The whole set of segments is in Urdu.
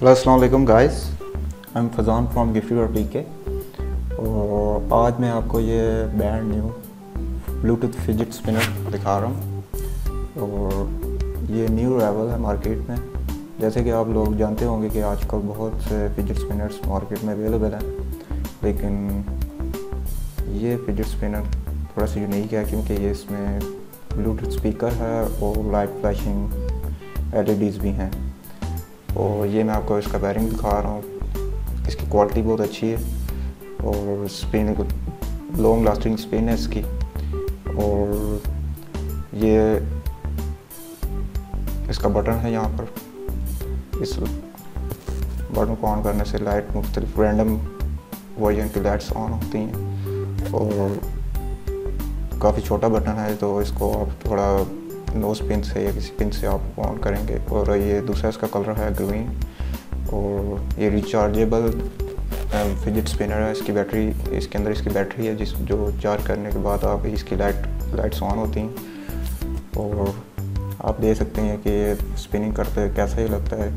ہلو السلام علیکم guys I am Faizan from gift اور پی کے اور آج میں آپ کو یہ brand new Bluetooth fidget spinner دکھا رہا ہوں اور یہ نیو ریول ہے مارکیٹ میں جیسے کہ آپ لوگ جانتے ہوں گے کہ آج کل بہت سے فجٹ اسپنرس مارکیٹ میں اویلیبل ہیں لیکن یہ فجٹ اسپنر تھوڑا سا یونیک ہے کیونکہ یہ اس میں بلوٹوتھ اسپیکر ہے اور light flashing L E Ds بھی ہیں اور یہ میں آپ کو اس کا بیرنگ دکھا رہا ہوں۔ اس کی کوالٹی بہت اچھی ہے اور اسپین لانگ لاسٹنگ اسپین ہے اس کی۔ اور یہ اس کا بٹن ہے یہاں پر۔ اس بٹن کو آن کرنے سے لائٹ مختلف رینڈم ورژن کی لائٹس آن ہوتی ہیں۔ اور کافی چھوٹا بٹن ہے تو اس کو آپ تھوڑا نوز پن سے یا کسی پن سے آپ آن کریں گے اور یہ دوسرا اس کا کلر ہے گرین اور یہ ریچارجیبل فجٹ اسپنر ہے۔ اس کی بیٹری اس کے اندر اس کی بیٹری ہے جس جو چارج کرنے کے بعد آپ اس کی لائٹ لائٹس آن ہوتی ہیں اور آپ دیکھ سکتے ہیں کہ یہ اسپننگ کرتے کیسا ہی لگتا ہے۔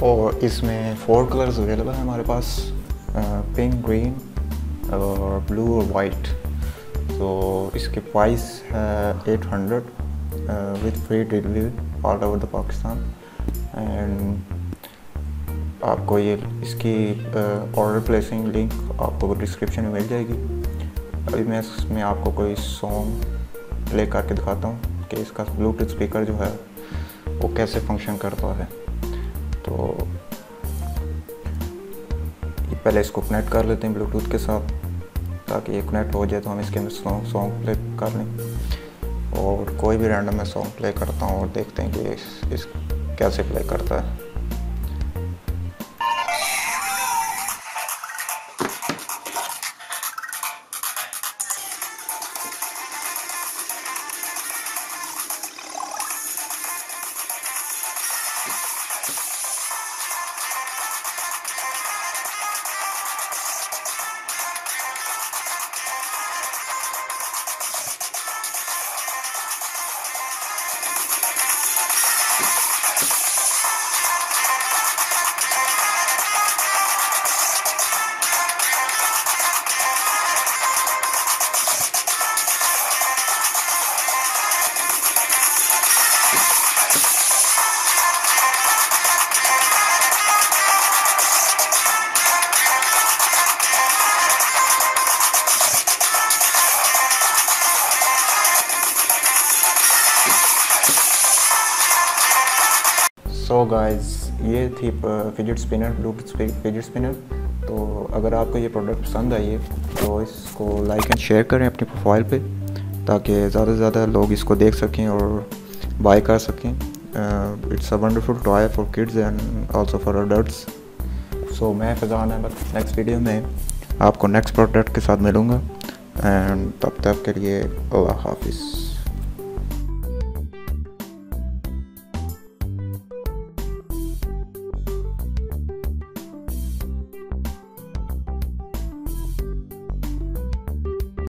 اور اس میں فور کلرز اویلیبل ہیں ہمارے پاس پنک گرین اور بلو اور وائٹ تو اس کے پرائس ہے eight hundred with free delivery all over the Pakistan and آپ کو یہ اس کی آرڈر پلیسنگ لنک آپ کو ڈسکرپشن میں مل جائے گی ابھی میں اس میں آپ کو کوئی سانگ پلے کر کے دکھاتا ہوں کہ اس کا بلوٹوتھ اسپیکر جو ہے وہ کیسے فنکشن کرتا ہے تو پہلے اس کو کنیکٹ کر لیتے ہیں بلوٹوتھ کے ساتھ تاکہ یہ کنیکٹ ہو جائے تو ہم اس کے اندر سانگ پلے کر لیں اور کوئی بھی رینڈم میں سانگ پلے کرتا ہوں اور دیکھتے ہیں کہ اس کیسے پلے کرتا ہے۔ سو گائز یہ تھی fidget spinner Bluetooth fidget spinner تو اگر آپ کو یہ پروڈکٹ پسند آئی ہے، تو اس کو لائک اینڈ شیئر کریں اپنی پروفائل پہ، تاکہ زیادہ سے زیادہ لوگ اس کو دیکھ سکیں اور بائی کر سکیں۔ It's a wonderful toy for kids and also for adults so میں فضان احمد نیکسٹ ویڈیو میں آپ کو نیکسٹ پروڈکٹ کے ساتھ ملوں گا۔ اینڈ تب تک کے لیے اللہ حافظ۔